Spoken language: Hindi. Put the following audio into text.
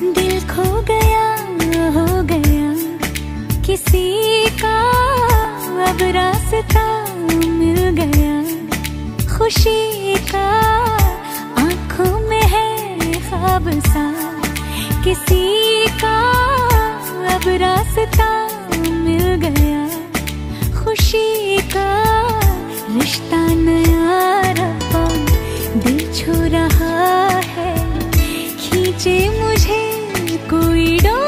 दिल खो गया, हो गया। किसी का अब रास्ता मिल गया। खुशी का आँखों में है ख्वाब सा। किसी का अब रास्ता मिल गया। खुशी का रिश्ता नया रहा, दिल छू रहा है। खींचे cười đó.